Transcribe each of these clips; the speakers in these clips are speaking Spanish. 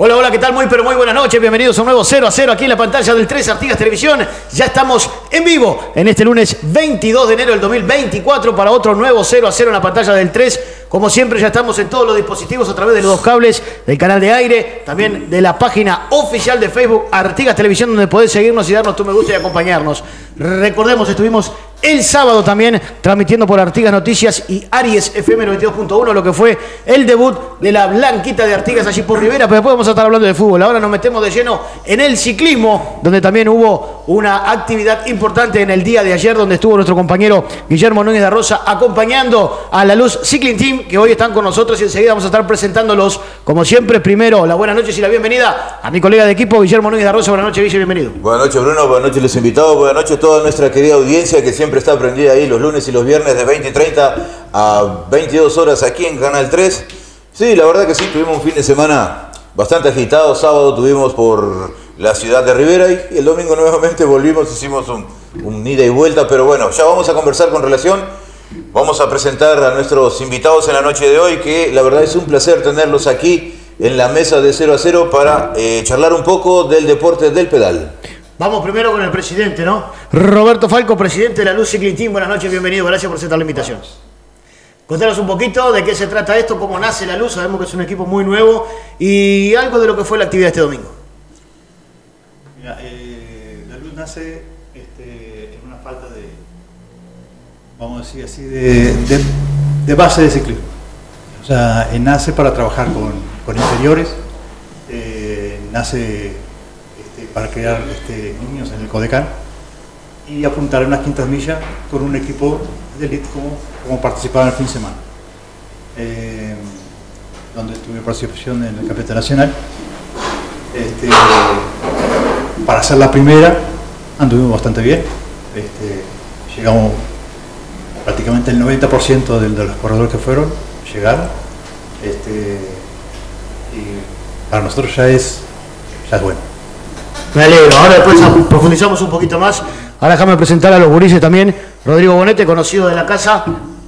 Hola, hola, ¿qué tal? Muy, pero muy buenas noches. Bienvenidos a un nuevo 0 a 0 aquí en la pantalla del 3 Artigas Televisión. Ya estamos en vivo en este lunes 22 de enero del 2024 para otro nuevo 0 a 0 en la pantalla del 3. Como siempre, ya estamos en todos los dispositivos a través de los dos cables, del canal de aire, también de la página oficial de Facebook Artigas Televisión, donde podés seguirnos y darnos tu me gusta y acompañarnos. Recordemos, estuvimos el sábado también transmitiendo por Artigas Noticias y Aries FM 92.1 lo que fue el debut de la Blanquita de Artigas allí por Rivera, pero después vamos a estar hablando de fútbol. Ahora nos metemos de lleno en el ciclismo, donde también hubo una actividad importante en el día de ayer, donde estuvo nuestro compañero Guillermo Núñez de Rosa acompañando a la Luz Cycling Team, que hoy están con nosotros y enseguida vamos a estar presentándolos, como siempre, primero las buenas noches y la bienvenida a mi colega de equipo, Guillermo Núñez de Rosa. Buenas noches, Guille, bienvenido. Buenas noches, Bruno. Buenas noches, los invitados. Buenas noches a toda nuestra querida audiencia que siempre está prendida ahí los lunes y los viernes de 20 y 30 a 22 horas aquí en Canal 3. Sí, la verdad que sí, tuvimos un fin de semana bastante agitado. Sábado tuvimos por la ciudad de Rivera y el domingo nuevamente volvimos, hicimos un, un ida y vuelta, pero bueno, ya vamos a conversar con relación. Vamos a presentar a nuestros invitados en la noche de hoy, que la verdad es un placer tenerlos aquí en la mesa de 0 a 0 para eh, charlar un poco del deporte del pedal. Vamos primero con el presidente, ¿no? Roberto Falco, presidente de la Luz Team. Buenas noches, bienvenido. Gracias por aceptar la invitación. Contanos un poquito de qué se trata esto, cómo nace la Luz. Sabemos que es un equipo muy nuevo y algo de lo que fue la actividad este domingo. Mira, eh, la luz nace este, en una falta de, vamos a decir así, de, de- base de ciclismo. O sea, eh, nace para trabajar con, con inferiores, eh, nace para crear este, niños en el Codecán y apuntar a unas quintas millas con un equipo de elite como, como participaba en el fin de semana. Eh, donde tuve participación en el campeonato nacional. Este, para ser la primera anduvimos bastante bien. Este, llegamos prácticamente el 90% del- de, los corredores que fueron, llegaron. Y para nosotros ya es, ya es bueno. Me alegro. Ahora después profundizamos un poquito más. Ahora déjame presentar a los gurises también. Rodrigo Bonete, conocido de la casa,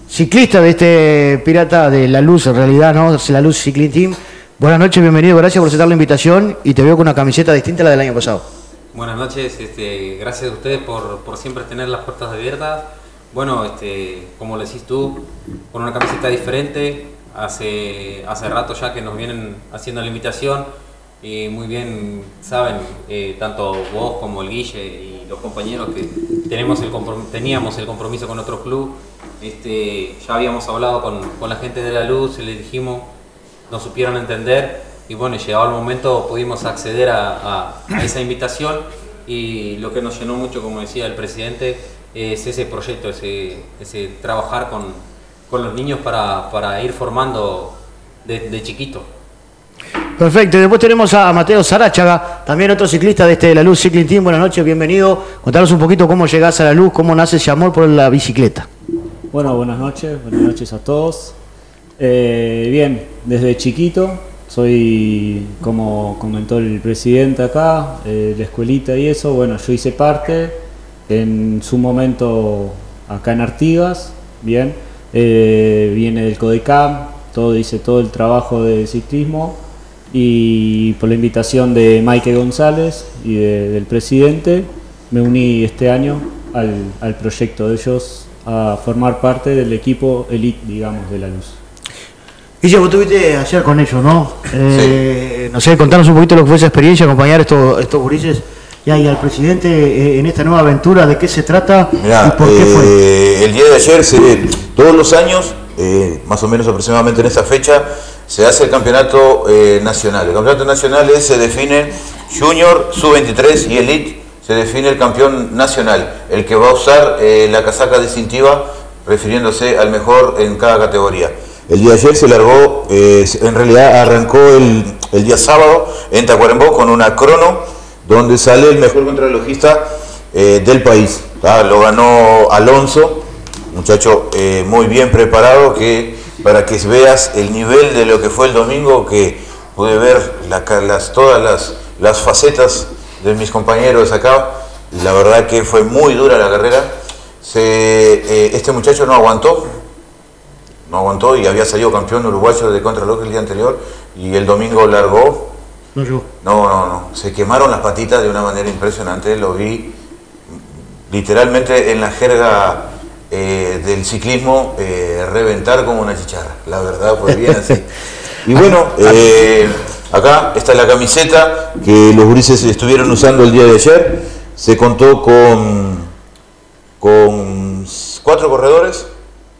ciclista de este Pirata de la Luz, en realidad, ¿no? La Luz Cycling Team. Buenas noches, bienvenido. Gracias por aceptar la invitación y te veo con una camiseta distinta a la del año pasado. Buenas noches, este, gracias a ustedes por, por siempre tener las puertas abiertas. Bueno, este, como decís tú, con una camiseta diferente, hace, hace rato ya que nos vienen haciendo la invitación muy bien saben, eh, tanto vos como el Guille y los compañeros que tenemos teníamos el compromiso con otro club, este, ya habíamos hablado con, la gente de la luz, les dijimos, nos supieron entender. Y bueno, llegado el momento pudimos acceder a, esa invitación. Y lo que nos llenó mucho, como decía el presidente, es ese proyecto, ese, trabajar con, los niños para, para ir formando de, de chiquito. Perfecto, y después tenemos a Mateo Sarachaga, también otro ciclista de este de la Luz Cycling Team. Buenas noches, bienvenido. Contanos un poquito cómo llegás a la luz, cómo nace ese amor por la bicicleta. Bueno, buenas noches, buenas noches a todos. Eh, bien, desde chiquito soy, como comentó el presidente acá, eh, la escuelita y eso, bueno, yo hice parte en su momento acá en Artigas, bien, eh, viene del Codecam, todo, hice todo el trabajo de ciclismo y por la invitación de Maike González y de- del presidente me uní este año al, al proyecto de ellos a formar parte del equipo elite, digamos, de la luz. Guille, vos estuviste ayer con ellos, ¿no? Eh, No sé, contanos un poquito lo que fue esa experiencia, acompañar estos, estos gurises y ahí al presidente eh, en esta nueva aventura, de qué se trata Mirá, y por qué fue. eh, el día de ayer, se- todos los años, eh, más o menos aproximadamente en esta fecha, se hace el campeonato nacional. El campeonato nacional es- se define Junior, Sub-23 y Elite, se define el campeón nacional, el que va a usar la casaca distintiva refiriéndose al mejor en cada categoría. El día de ayer se largó, en realidad arrancó el, el día sábado en Tacuarembó con una crono donde sale el mejor contrarrelojista eh, del país. Lo ganó Alonso, muchacho eh, muy bien preparado, que para que veas el nivel de lo que fue el domingo, que pude ver las, todas las, las facetas de mis compañeros acá, la verdad que fue muy dura la carrera. Eh, este muchacho no aguantó, no aguantó y había salido campeón uruguayo de contrarreloj el día anterior y el domingo largó No llegó. No, no, no. Se quemaron las patitas de una manera impresionante. Lo vi literalmente en la jerga eh, del ciclismo eh, reventar como una chicharra. La verdad, pues bien así. Y bueno, eh, acá está la camiseta que los gurises estuvieron usando el día de ayer. Se contó con, con cuatro corredores,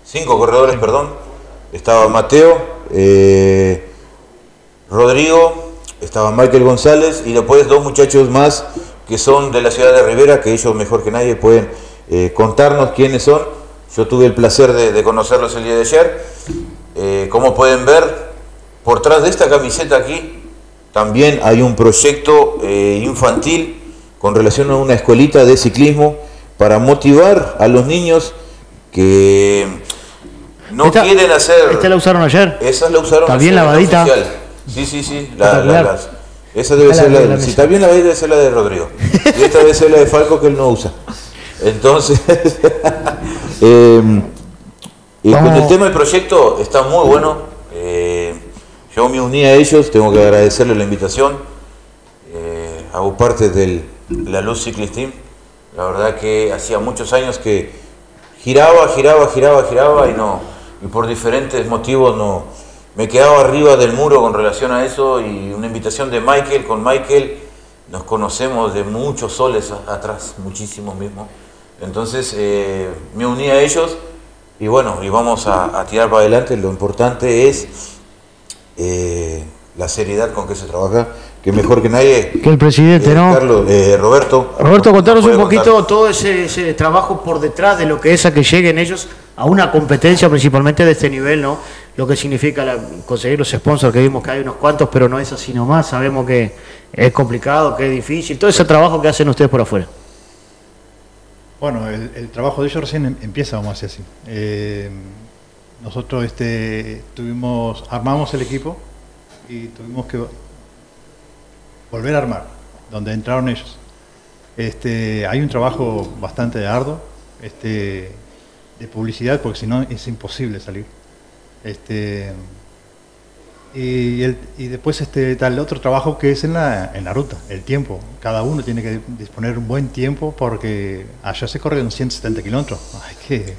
cinco corredores, perdón. Estaba Mateo, Rodrigo, estaba Michael González y después dos muchachos más que son de la ciudad de Rivera, que ellos mejor que nadie pueden eh, contarnos quiénes son. Yo tuve el placer de, de conocerlos el día de ayer. Eh, como pueden ver, por detrás de esta camiseta aquí también hay un proyecto eh, infantil con relación a una escuelita de ciclismo para motivar a los niños que no Esta- quieren hacer... ¿Esta la usaron ayer? Esa la usaron ¿Está bien lavadita? oficial. Sí, sí, sí. La, la- las- esa debe ser la la, de la si está bien lavadita debe ser la de Rodrigo. Y esta debe ser la de Falco que él no usa. Entonces, eh, y con el tema del proyecto está muy bueno. Eh, yo me uní a ellos, tengo que agradecerle la invitación. Eh, hago parte de la Luz Cyclist Team. La verdad que hacía muchos años que giraba, giraba, giraba, giraba y no, y por diferentes motivos no, me quedaba arriba del muro con relación a eso y una invitación de Michael, con Michael nos conocemos de muchos soles atrás, muchísimos mismos. Entonces eh, me uní a ellos y bueno, y vamos a, a tirar para adelante. Lo importante es eh, la seriedad con que se trabaja, que mejor que nadie. Que el presidente, eh, ¿no? Carlos, Roberto. Roberto, contanos un contar. poquito todo ese, ese trabajo por detrás de lo que es a que lleguen ellos a una competencia principalmente de este nivel, ¿no? Lo que significa la- conseguir los sponsors, que vimos que hay unos cuantos, pero no es así nomás. Sabemos que es complicado, que es difícil. Todo ese trabajo que hacen ustedes por afuera. Bueno, el, trabajo de ellos recién em- empieza, vamos a decir así. Eh, nosotros este, tuvimos, armamos el equipo y tuvimos que volver a armar, donde entraron ellos. Este, hay un trabajo bastante arduo este, de publicidad, porque si no es imposible salir. Este, y, el- y después este, está el otro trabajo que es en la, en la ruta, el tiempo. Cada uno tiene que disponer un buen tiempo porque allá se corren 170 kilómetros. Hay que,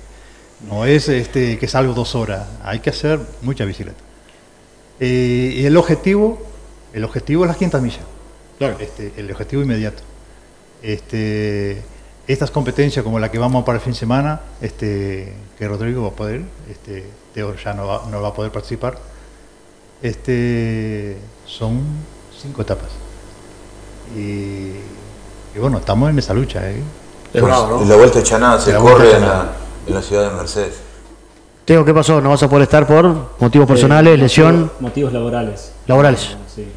no es este, que salgo dos horas, hay que hacer mucha bicicleta. Eh, y el objetivo, el objetivo es las 500 millas. Este, el objetivo inmediato. Este, estas competencias como la que vamos para el fin de semana, este, que Rodrigo va a poder, este, Teo ya no va, no va a poder participar, este, son cinco etapas. Y, y bueno, estamos en esa lucha. ¿eh? En la Vuelta de Chaná se corre en la, en la ciudad de Mercedes. Teo, ¿qué pasó? ¿No vas a poder estar por motivos personales, Eh, lesión, motivos- Motivos laborales. laborales? Sí.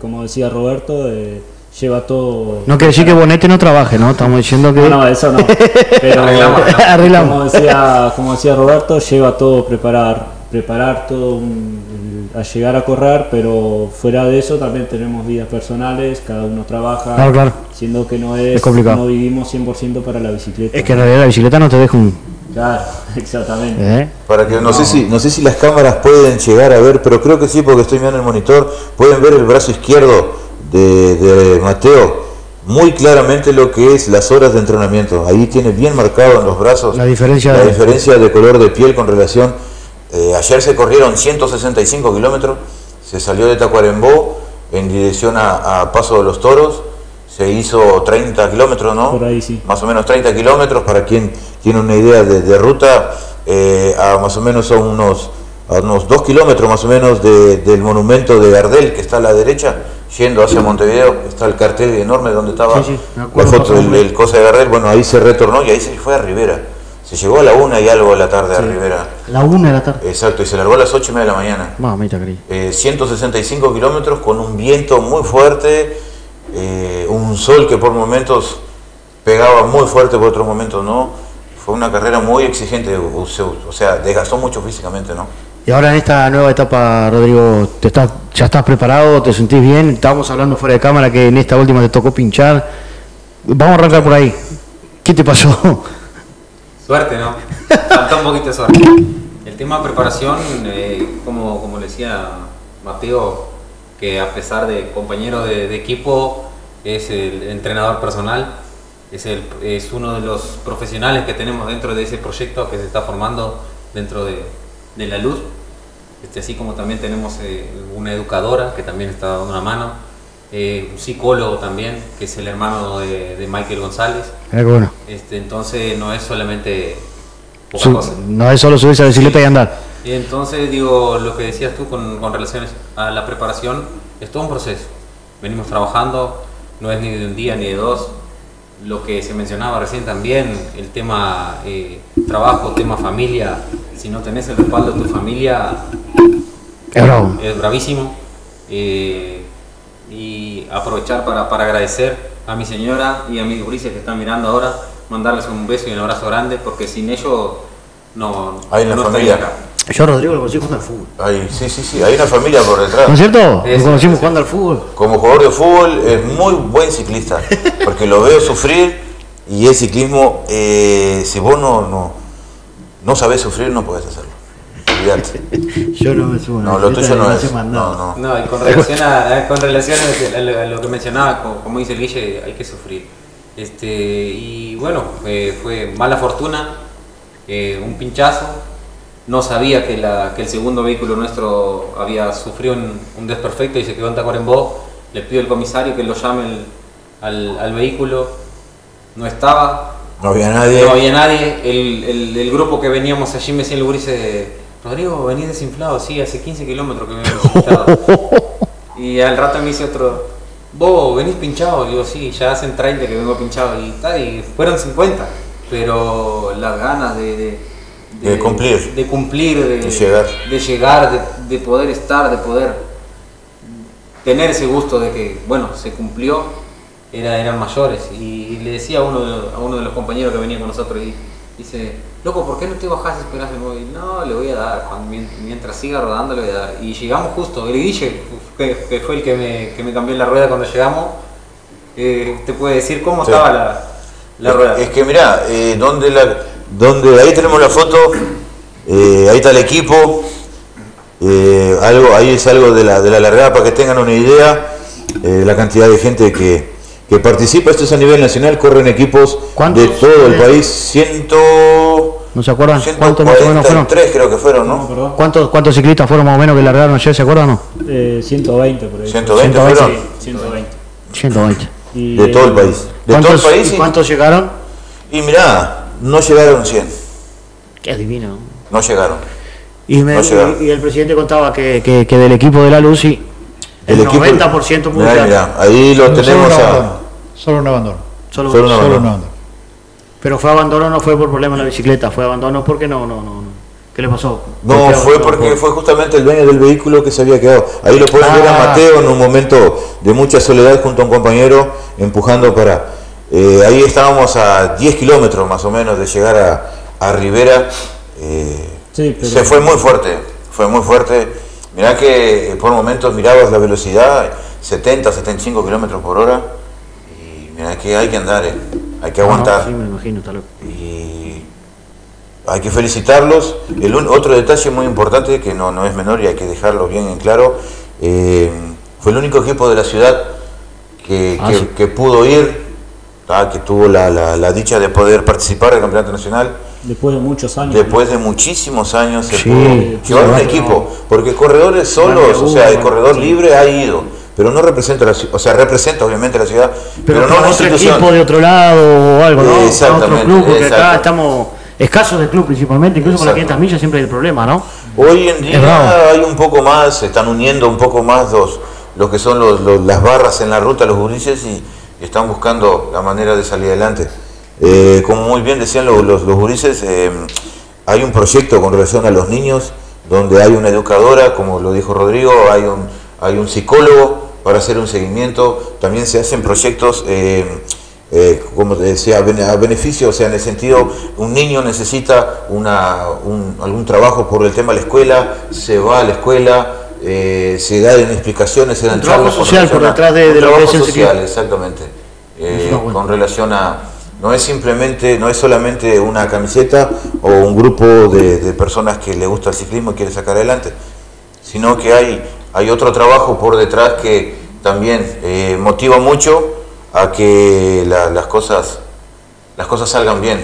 Como decía Roberto, eh, lleva todo. No quiere decir que Bonete no trabaje, ¿no? Estamos diciendo que... No, no, eso no. Pero Arreglamos, Arreglamos. Como decía, como decía Roberto, lleva todo preparar, preparar todo un- a llegar a correr, pero fuera de eso también tenemos vidas personales, cada uno trabaja, Claro, claro. siendo que no es, Es complicado. no vivimos 100% para la bicicleta. Es que en realidad la bicicleta no te deja un... Claro, exactamente. ¿eh? Para que no, sé si no sé si las cámaras pueden llegar a ver, pero creo que sí porque estoy mirando el monitor. Pueden ver el brazo izquierdo de, de Mateo muy claramente lo que es las horas de entrenamiento. Ahí tiene bien marcado en los brazos La diferencia la de- diferencia de color de piel con relación. eh, ayer se corrieron 165 kilómetros. Se salió de Tacuarembó en dirección a, a Paso de los Toros. Se hizo 30 kilómetros, ¿no? Por ahí sí. más o menos 30 kilómetros, para quien tiene una idea de, de ruta, eh, a más o menos son unos, a unos 2 kilómetros más o menos de- del monumento de Gardel, que está a la derecha, yendo hacia Montevideo, está el cartel enorme donde estaba Sí, la foto del, cosa de Gardel, bueno, ahí se retornó y ahí se fue a Rivera. Se llegó a la una y algo de la tarde a Rivera. La una de la tarde. Exacto, y se largó a las 8 y media de la mañana. Mamita. Eh, 165 kilómetros con un viento muy fuerte, eh, un sol que por momentos pegaba muy fuerte, por otros momentos no. Fue una carrera muy exigente, o sea, desgastó mucho físicamente, ¿no? Y ahora en esta nueva etapa, Rodrigo, ¿te estás, ¿ya estás preparado? ¿Te sentís bien? Estábamos hablando fuera de cámara que en esta última te tocó pinchar. Vamos a arrancar por ahí. ¿Qué te pasó? Suerte, ¿no? Falta un poquito de suerte. El tema preparación, eh, como, como le decía Mateo, que a pesar de compañero de, de equipo, es el entrenador personal, es, el, es uno de los profesionales que tenemos dentro de ese proyecto que se está formando dentro de, de la luz. Este, así como también tenemos eh, una educadora que también está dando una mano, eh, un psicólogo también, que es el hermano de, de Michael González. Bueno. Este, entonces no es solamente poca Su- cosa. no es solo subirse a la bicicleta y andar. Y entonces, digo, lo que decías tú con, con relaciones a la preparación, es todo un proceso. Venimos trabajando, no es ni de un día ni de dos. Lo que se mencionaba recién también, el tema eh, trabajo, tema familia, si no tenés el respaldo de tu familia, Es bravo. es bravísimo. Eh, y aprovechar para, para agradecer a mi señora y a mis gurises que están mirando ahora, mandarles un beso y un abrazo grande, porque sin ellos no, la no familia. estaría acá. Yo a Rodrigo lo conocí jugando al fútbol. Hay, sí, sí, sí, hay una familia por ¿No es detrás. cierto? Lo conocimos sí, sí. jugando al fútbol. Como jugador de fútbol es muy buen ciclista, porque lo veo sufrir y el ciclismo, eh, si vos no, no, no sabés sufrir, no podés hacerlo. Yo no me subo. No, lo tuyo no es. No, nada. no. No, y con relación a, con relación a lo- a lo que mencionaba, co- como dice el Guille, hay que sufrir. Este, y bueno, eh, fue mala fortuna, eh, un pinchazo. No sabía que, la, que el segundo vehículo nuestro había sufrido un, un desperfecto y se quedó en Tacuarembó. Le pido al comisario que lo llame el- al, al vehículo. No estaba, No había nadie. no había nadie. El, el- el grupo que veníamos allí me decía el gurice, Rodrigo, venís desinflado. Sí, hace 15 kilómetros que me desinflado. y al rato me dice otro, vos venís pinchado. Y digo, sí, ya hacen 30 que vengo pinchado. Y, y fueron 50. Pero las ganas de... de De cumplir. De cumplir, de, De llegar. de llegar, de, de poder estar, de poder tener ese gusto de que, bueno, se cumplió, era, eran mayores. Y le decía a uno, de, a uno de los compañeros que venía con nosotros, y dice, loco, ¿por qué no te bajás y esperás el móvil? No, le voy a dar, mientras siga rodando le voy a dar. Y llegamos justo, el Guille, que, que fue el que me, que me cambió la rueda cuando llegamos, eh, te puede decir cómo Sí. estaba la, la rueda. Es que mirá, eh, donde, la, donde ahí tenemos la foto, eh, ahí está el equipo, eh, algo, ahí es algo de la, de la largada para que tengan una idea, eh, la cantidad de gente que, que participa, esto es a nivel nacional, corren equipos de todo el país, ciento, ¿No se acuerdan? ¿Cuántos más o menos fueron? 143 creo que fueron, No, ¿no? perdón. ¿Cuántos, ¿Cuántos ciclistas fueron más o menos que largaron ayer? ¿Se acuerdan o no? Eh, 120 por ahí. 120 120. fueron, Sí, 120. 120. Y, de todo el país. De todo el ¿Cuántos, país y, cuántos llegaron? y mirá, no llegaron 100, Qué divino. no llegaron. Y, me- No llegaron. y- y el presidente contaba que, que- que del equipo de la Lucy, el, equipo- 90% pudo Mirá, ahí lo Solo tenemos un a... abandono. Solo un abandono. Solo, Solo un Solo abandono. un abandono. Pero fue abandono, no fue por problema en la bicicleta, fue abandono porque no, no, no. no. ¿Qué le pasó? No, ¿Por qué fue porque fue justamente el dueño del vehículo que se había quedado. Ahí lo pueden ver a Ah. Mateo en un momento de mucha soledad junto a un compañero empujando para... eh, ahí estábamos a 10 kilómetros más o menos de llegar a, a Rivera. eh, Sí, pero- Se fue muy fuerte, fue muy fuerte. Mirá que eh, por momentos mirabas la velocidad, 70, 75 kilómetros por hora. Y mirá que hay que andar, eh, hay que No, no, aguantar. sí, me imagino, está loco. Y hay que felicitarlos. El un- otro detalle muy importante que no, no es menor y hay que dejarlo bien en claro, fue el único equipo de la ciudad que, Ah, que- sí. que pudo ir, ah, que tuvo la, la- la dicha de poder participar del campeonato nacional. Después de muchos años. Después de muchísimos años se Sí, pudo llevar un equipo, porque corredores solos, o sea, el corredor libre ha ido, pero no representa la ciudad, o sea, representa obviamente la ciudad, pero, Pero, no otro equipo de otro lado o algo, ¿no? Con otro Exactamente, club, porque acá estamos escasos de club principalmente, incluso con las Exacto. 500 millas siempre hay el problema, ¿no? Hoy en día hay un poco más, se están uniendo un poco más los, lo que son los- los- las barras en la ruta, los gurises, y, y están buscando la manera de salir adelante. Eh, como muy bien decían los, los, eh, hay un proyecto con relación a los niños, donde hay una educadora, como lo dijo Rodrigo, hay un, hay un psicólogo para hacer un seguimiento, también se hacen proyectos... eh, como decía, a bene- a beneficio, o sea, en el sentido, un niño necesita una, un- algún trabajo por el tema de la escuela, se va a la escuela, eh, se dan explicaciones, Un trabajo social por detrás de- de lo que trabajo es el social, exactamente, eh, bueno. con relación a, no es simplemente, no es solamente una camiseta o un grupo de, de personas que le gusta el ciclismo y quiere sacar adelante, sino que hay, hay otro trabajo por detrás que también eh, motiva mucho a que la- las, cosas, las cosas salgan bien.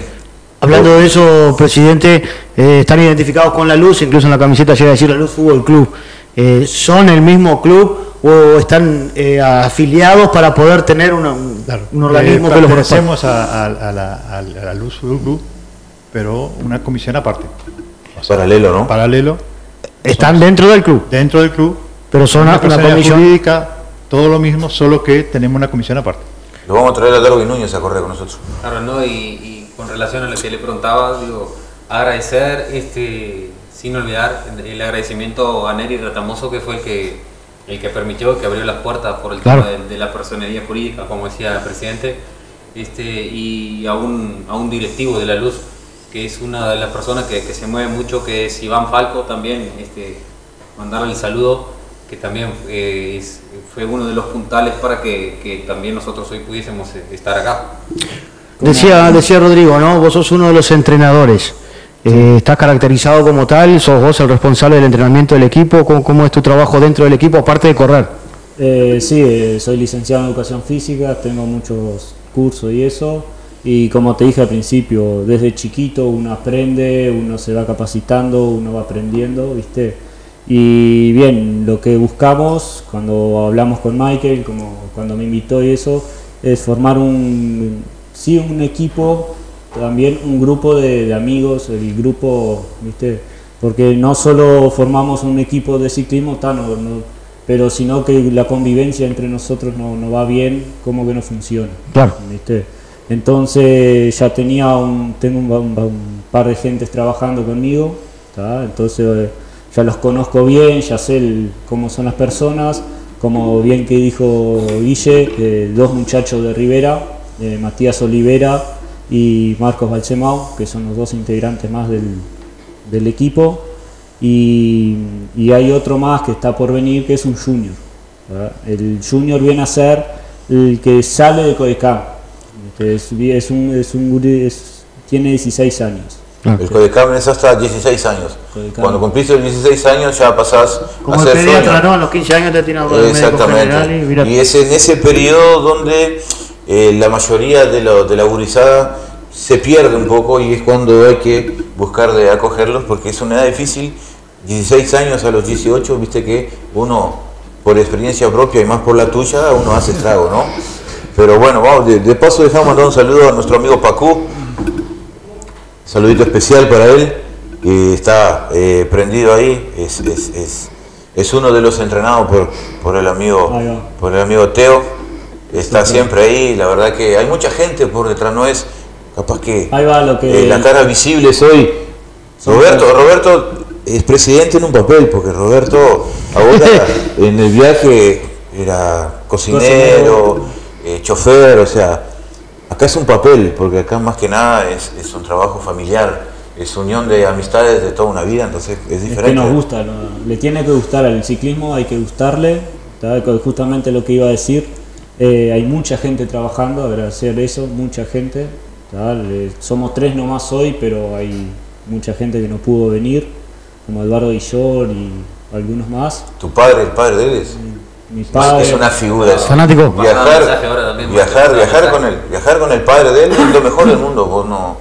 Hablando de eso, presidente, eh, están identificados con la luz, incluso en la camiseta llega a decir la luz Fútbol Club. Eh, ¿Son el mismo club o están eh, afiliados para poder tener una- un, Claro. un organismo Eh, que los pertenecemos a, a- a la, a la Luz Club, pero una comisión aparte, Paralelo, ¿no? paralelo, Están dentro del club, dentro del club, pero son una, una comisión. jurídica, todo lo mismo, solo que tenemos una comisión aparte. Lo vamos a traer a Darwin Núñez a correr con nosotros. Claro, ¿no? Y, y con relación a lo que le preguntaba, digo, agradecer, este, sin olvidar el agradecimiento a Neri Ratamoso, que fue el que, el que permitió, que abrió las puertas por el Claro. tema de, de la personería jurídica, como decía el presidente, este, y a un, a un directivo de la luz, que es una de las personas que, que se mueve mucho, que es Iván Falco, también este, mandarle el saludo, que también eh, es- fue uno de los puntales para que, que también nosotros hoy pudiésemos eh, estar acá. Decía, decía Rodrigo, ¿no? Vos sos uno de los entrenadores. Eh, ¿Estás caracterizado como tal? ¿Sos vos el responsable del entrenamiento del equipo? ¿Cómo, cómo es tu trabajo dentro del equipo, aparte de correr? Eh, sí, eh, soy licenciado en educación física, tengo muchos cursos y eso. Y como te dije al principio, desde chiquito uno aprende, uno se va capacitando, uno va aprendiendo, ¿viste? Y bien, lo que buscamos cuando hablamos con Michael, como cuando me invitó y eso, es formar un, sí, un equipo, también un grupo de, de amigos, el grupo, ¿viste? Porque no solo formamos un equipo de ciclismo, ta, no- no- pero sino que la convivencia entre nosotros no, no va bien, como que no funciona. Claro. ¿viste? Entonces ya tenía un, tengo un, un- un par de gentes trabajando conmigo, ¿tá? entonces eh, ya los conozco bien, ya sé el- cómo son las personas, como bien que dijo Guille, eh, dos muchachos de Rivera, eh, Matías Olivera y Marcos Balsemao, que son los dos integrantes más del, del equipo, y, y hay otro más que está por venir, que es un junior. ¿verdad? El junior viene a ser el que sale de Codecam. Este, Es, es un, es un es- tiene 16 años. El Codecam es hasta 16 años. Codecam. Cuando cumpliste los 16 años ya pasás Como a el ser pediatra, senior. ¿no? A los 15 años te tiene a médico Exactamente. y mira, Y es en ese periodo donde eh, la mayoría de, lo- de la gurizada se pierde un poco y es cuando hay que buscar de acogerlos porque es una edad difícil. 16 años a los 18, viste que uno, por experiencia propia y más por la tuya, uno hace estrago, ¿no? Pero bueno, vamos, de, de paso dejamos mandar un saludo a nuestro amigo Pacú. Saludito especial para él, que está eh, prendido ahí, es, es, es, es uno de los entrenados por, por, el amigo, por el amigo Teo, está siempre ahí, la verdad que hay mucha gente por detrás, no es capaz que Ahí va lo que- eh, la cara visible soy Roberto, Roberto es presidente en un papel, porque Roberto ahora en el viaje era cocinero, eh, chofer, o sea, acá es un papel, porque acá más que nada es, es un trabajo familiar, es unión de amistades de toda una vida, entonces es Es que diferente. nos gusta, ¿no? le tiene que gustar al ciclismo, hay que gustarle, justamente lo que iba a decir, eh, hay mucha gente trabajando, agradecer eso, mucha gente, somos tres nomás hoy, pero hay mucha gente que no pudo venir, como Eduardo Guillón y algunos más, Tu padre, el padre de él es, mi padre, es una figura. es- Fanático. Manda Viajar, también, viajar, viajar con el, viajar con el padre de él es lo mejor del mundo. Vos no,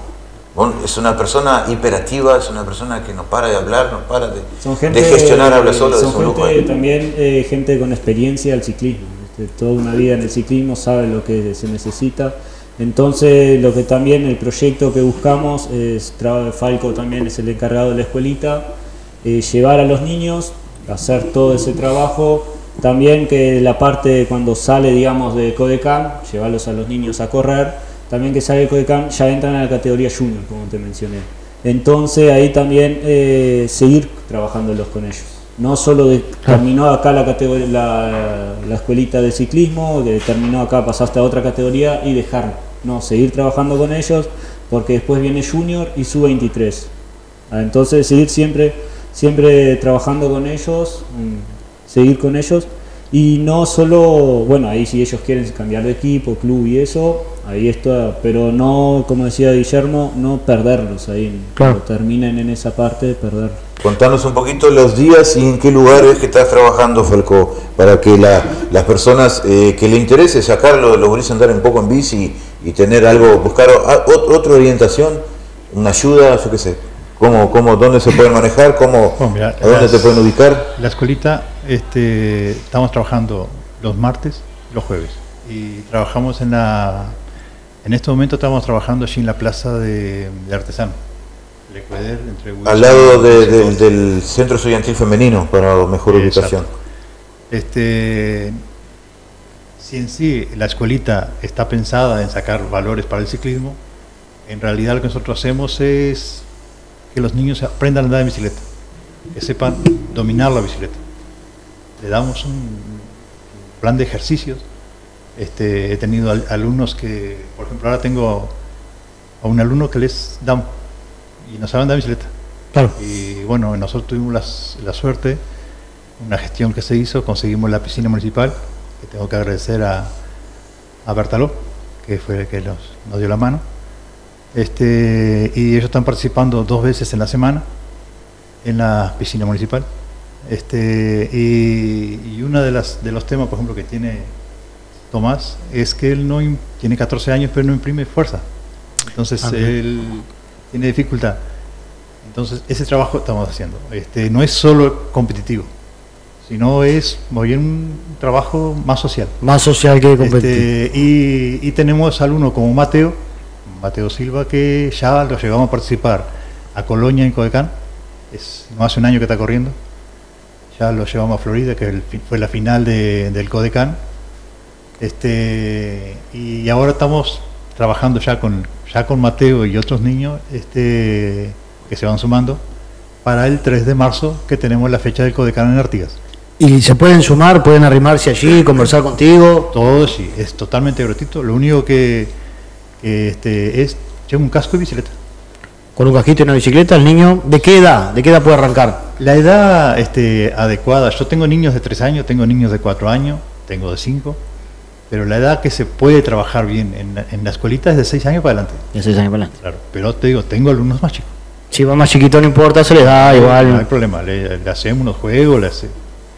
vos- es una persona hiperactiva, es una persona que no para de hablar, no para de, son gente, de gestionar, habla solo, son lujo. gente también eh, gente con experiencia del ciclismo, ¿viste? toda una vida en el ciclismo, sabe lo que se necesita. Entonces, lo que también el proyecto que buscamos es, Falco también es el encargado de la escuelita, eh, llevar a los niños, hacer todo ese trabajo, también que la parte cuando sale, digamos, de Codecam, llevarlos a los niños a correr, también que sale de Codecam, ya entran a la categoría junior, como te mencioné. Entonces ahí también eh, seguir trabajándolos con ellos. No solo de- terminó acá la, categoría, la, la escuelita de ciclismo, que terminó acá, pasaste a otra categoría y dejar. No, seguir trabajando con ellos porque después viene junior y sub 23. Ah, Entonces seguir siempre, siempre trabajando con ellos, mm, seguir con ellos y no solo, bueno, ahí si ellos quieren cambiar de equipo, club y eso, ahí está, pero no, como decía Guillermo, no perderlos ahí, Claro. terminen en esa parte, perder. Contanos un poquito los días y en qué lugares que estás trabajando, Falco, para que la- las personas eh, que le interese sacarlo, los gurises andar un poco en bici y tener algo, buscar a- otra orientación, una ayuda, yo qué sé. ¿Cómo, cómo, ¿Dónde se pueden manejar? ¿Cómo, Bueno, mira, ¿A dónde las- te pueden ubicar? La escuelita, este, estamos trabajando los martes los jueves. Y trabajamos en la. En este momento estamos trabajando allí en la plaza de, de Artesano. Entre Al lado de- del Centro Estudiantil Femenino, para mejor Exacto. ubicación. Este, si en sí la escuelita está pensada en sacar valores para el ciclismo, en realidad lo que nosotros hacemos es que los niños aprendan a andar en bicicleta, que sepan dominar la bicicleta. Le damos un plan de ejercicios. Este, he tenido al- alumnos que, por ejemplo, ahora tengo a un alumno que les dan y no saben andar en bicicleta. Claro. Y bueno, nosotros tuvimos las- la, suerte, una gestión que se hizo, conseguimos la piscina municipal, que tengo que agradecer a, a Bertaló, que fue el que nos, nos dio la mano. Este, y ellos están participando dos veces en la semana en la piscina municipal. Este, y, y uno de, las, de los temas, por ejemplo, que tiene Tomás es que él no tiene 14 años, pero no imprime fuerza. Entonces, Ah, él tiene dificultad. Entonces, ese trabajo estamos haciendo. Este, no es solo competitivo, sino es muy bien un trabajo más social. Más social que competitivo. Este, y, y tenemos alumnos como Mateo, Mateo Silva, que ya lo llevamos a participar a Colonia en Codecán, es, no hace un año que está corriendo, ya lo llevamos a Florida, que el fue la final de- del Codecán, este, y ahora estamos trabajando ya con, ya con Mateo y otros niños este, que se van sumando para el 3 de marzo, que tenemos la fecha del Codecán en Artigas. Y se pueden sumar, pueden arrimarse allí, conversar contigo. Todo sí, es totalmente gratuito. Lo único que, que, este, es lleva un casco y bicicleta. Con un casquito y una bicicleta, el niño, ¿de qué edad? ¿De qué edad puede arrancar? La edad este, adecuada, yo tengo niños de 3 años, tengo niños de 4 años, tengo de 5, pero la edad que se puede trabajar bien en, la- en la escuelita es de 6 años para adelante. De 6 años para adelante. Claro, pero te digo, tengo alumnos más chicos. Si va más chiquito no importa, se les da No hay igual. problema, le, le hacemos unos juegos, le hace-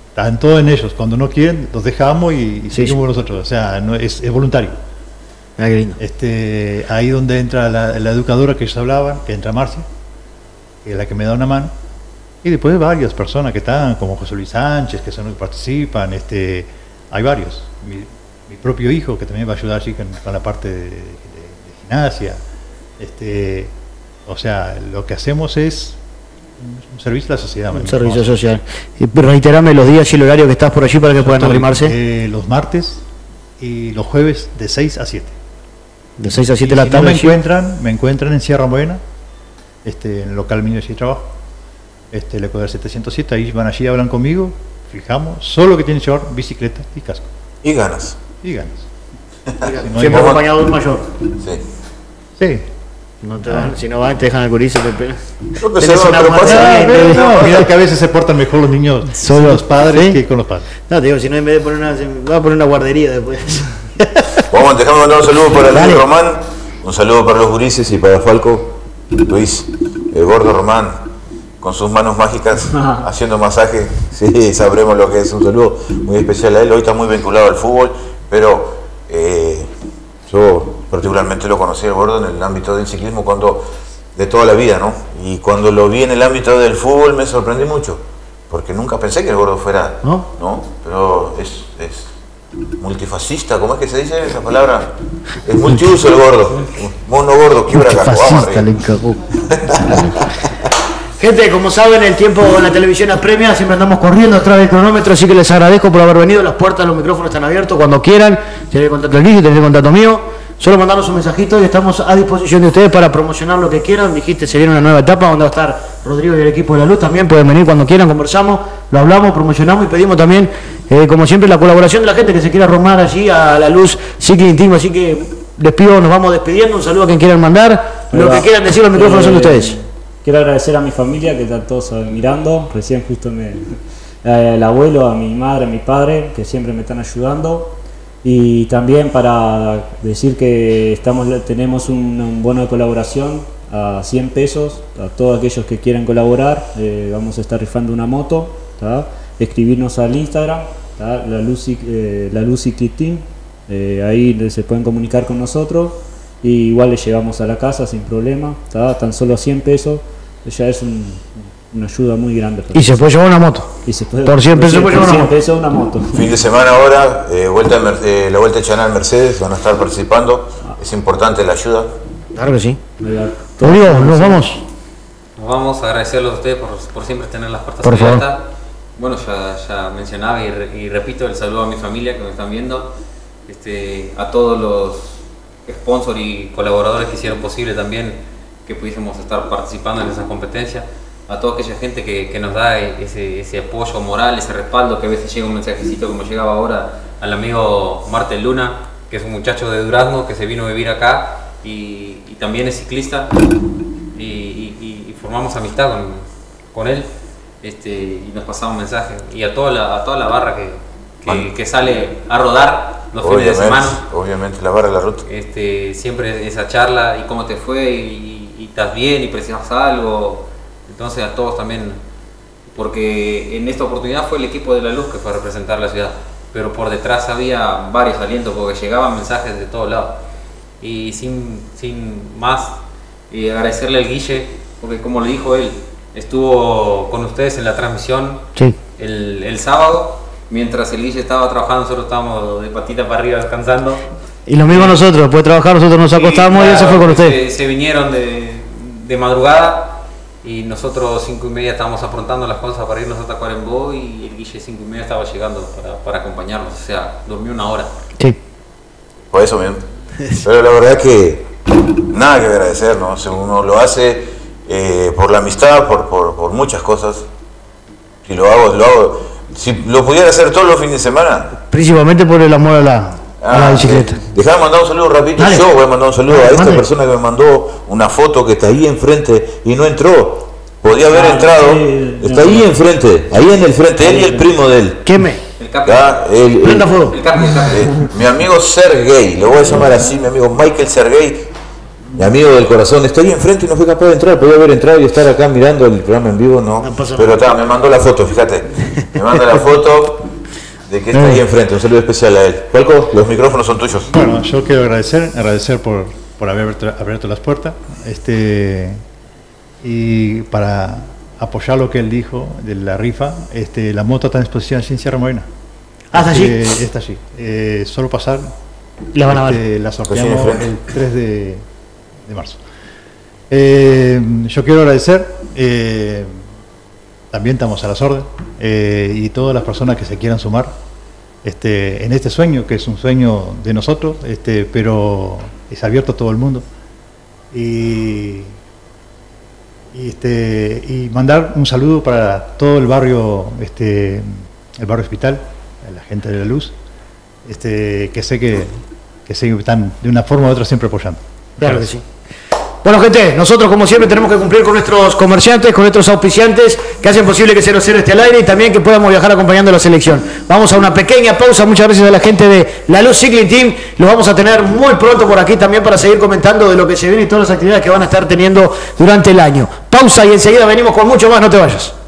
están todos en ellos. Cuando no quieren, los dejamos y, y Sí, seguimos sí. nosotros. O sea, no, es, es voluntario. Mira qué lindo. Este, ahí donde entra la, la educadora que ellos hablaban, que entra Marcia, que es la que me da una mano, y después varias personas que están, como José Luis Sánchez, que son los que participan, este, hay varios. Mi, propio hijo, que también va a ayudar así con, con la parte de, de- de gimnasia. Este, o sea, lo que hacemos es un, servicio a la sociedad. Un me- servicio social. Y reiterame los días y el horario que estás por allí para que puedan arrimarse. eh, los martes y los jueves de 6 a 7. De 6 a 7 Y de la si tarde. no me allí. encuentran, me encuentran en Sierra Morena, este, en el local mío de trabajo, este, el Ecuador 707, ahí van allí, hablan conmigo, fijamos, solo que tienen que llevar bicicleta y casco, Y ganas. Y ganas. Siempre acompañado de un mayor. Sí. Sí. No te si no van, te dejan al gurí, se te pega. Yo que sé, pero pasa- No, no, no, mira que a veces se portan mejor los niños con los padres ¿Sí? que con los padres. No, te digo, si no, en vez de poner una. va a poner una guardería después. Vamos, déjame mandar un saludo para Dale. Luis Román, un saludo para los gurises y para Falco, Luis, el gordo Román, con sus manos mágicas haciendo masaje. Sí, sabremos lo que es. Un saludo muy especial a él. Hoy está muy vinculado al fútbol, pero eh, yo particularmente lo conocí al gordo en el ámbito del ciclismo cuando de toda la vida, ¿no? Y cuando lo vi en el ámbito del fútbol me sorprendí mucho, porque nunca pensé que el gordo fuera, ¿No? ¿no? Pero es, es multifascista, ¿cómo es que se dice esa palabra? Es multiuso el gordo, mono gordo, quiebra cajo, vamos Gente, como saben, el tiempo en la televisión apremia, siempre andamos corriendo atrás del cronómetro, así que les agradezco por haber venido. Las puertas, los micrófonos están abiertos cuando quieran. Tienen contacto del tienen contacto mío. Solo mandarnos un mensajito y estamos a disposición de ustedes para promocionar lo que quieran. Dijiste, se viene una nueva etapa donde va a estar Rodrigo y el equipo de la luz. También pueden venir cuando quieran, conversamos, lo hablamos, promocionamos y pedimos también, eh, como siempre, la colaboración de la gente que se quiera romar allí a la luz Team. Así que les pido, nos vamos despidiendo. Un saludo a quien quieran mandar. Lo que quieran decir, los micrófonos son de Eh, ustedes. Quiero agradecer a mi familia que están todos mirando. Recién justo me, eh, al abuelo, a mi madre, a mi padre, que siempre me están ayudando. Y también para decir que estamos, tenemos un, bono de colaboración a 100 pesos a todos aquellos que quieran colaborar. eh, vamos a estar rifando una moto. Escribirnos al Instagram, la Lucy, eh, la Lucy Team. eh, ahí se pueden comunicar con nosotros. Y igual les llevamos a la casa sin problema. Tan solo 100 pesos. Ya es un- una ayuda muy grande. Y se puede llevar una moto. y se puede- Por 100 pesos se puede por llevar una 100 pesos una moto. Fin de semana ahora, eh, vuelta eh, la vuelta de Chanal Mercedes, van a estar participando. Es importante la ayuda. Claro que sí. Rodrigo, nos vamos. Nos vamos a agradecerles a ustedes por, por siempre tener las puertas Por favor. abiertas. Bueno, ya, ya mencionaba y, re- y repito el saludo a mi familia que me están viendo, este, a todos los sponsors y colaboradores que hicieron posible también que pudiésemos estar participando en esas competencias, a toda aquella gente que, que nos da ese, ese apoyo moral, ese respaldo, que a veces llega un mensajecito como llegaba ahora al amigo Martel Luna, que es un muchacho de Durazno que se vino a vivir acá y, y también es ciclista y, y- y- formamos amistad con, con él este, y nos pasamos mensajes. Y a toda la, a toda la barra que, que, que sale a rodar los fines de Obviamente, semana, obviamente, la barra de la ruta. este, siempre esa charla y cómo te fue y estás bien y precisas algo. Entonces a todos también, porque en esta oportunidad fue el equipo de la luz que fue a representar la ciudad, pero por detrás había varios alientos porque llegaban mensajes de todos lados. Y sin, sin más, y agradecerle al Guille, porque como le dijo él, estuvo con ustedes en la transmisión Sí. el, el sábado, mientras el Guille estaba trabajando, nosotros estábamos de patita para arriba descansando. Y lo mismo nosotros, después de trabajar nosotros nos acostamos y, claro, eso fue con usted. Se, se vinieron de, de madrugada y nosotros cinco y media estábamos aprontando las cosas para irnos a Tacuarembó y el Guille cinco y media estaba llegando para, para acompañarnos, o sea, durmió una hora. Sí. Por eso mismo. Pero la verdad que nada que agradecer, ¿no? Sea, uno lo hace eh, por la amistad, por, por, por muchas cosas. Si lo hago, lo hago. Si lo pudiera hacer todos los fines de semana. Principalmente por el amor a la, a la ah, bicicleta. eh, Dejame mandar un saludo rapidito. Dale. Yo voy a mandar un saludo Dale, a esta mande. persona que me mandó una foto que está ahí enfrente y no entró. Podía haber Ah, entrado. sí, está ahí enfrente, ahí en el frente, él y el primo de él. Queme. El capi, Ya, el- el- Prenda fuego. el capi, el capi. eh, mi amigo Sergey, le voy a llamar así, mi amigo Michael Sergey, mi amigo del corazón, está ahí enfrente y no fue capaz de entrar, podía haber entrado y estar acá mirando el programa en vivo, no. Pero está, me mandó la foto, fíjate, me manda la foto de que está ahí enfrente, un saludo especial a él. Falco, los micrófonos son tuyos. Bueno, yo quiero agradecer, agradecer por, por haber abierto, abierto las puertas este, y para apoyar lo que él dijo de la rifa, este, la moto está en exposición en Sierra Morena. Ah, ¿está allí? Este, está allí. Eh, solo pasar, La van a ver. este, la sorteamos el 3 de, de marzo. Eh, yo quiero agradecer, eh, también estamos a las órdenes, eh, y todas las personas que se quieran sumar este, en este sueño, que es un sueño de nosotros, este, pero es abierto a todo el mundo. Y, este, y mandar un saludo para todo el barrio, este, el barrio hospital, a la gente de la luz, este, que sé que, que están de una forma u otra siempre apoyando. Claro que sí. Bueno, gente, nosotros como siempre tenemos que cumplir con nuestros comerciantes, con nuestros auspiciantes que hacen posible que 00 esté al aire y también que podamos viajar acompañando a la selección. Vamos a una pequeña pausa. Muchas gracias a la gente de la Luz Cycling Team. Los vamos a tener muy pronto por aquí también para seguir comentando de lo que se viene y todas las actividades que van a estar teniendo durante el año. Pausa y enseguida venimos con mucho más. No te vayas.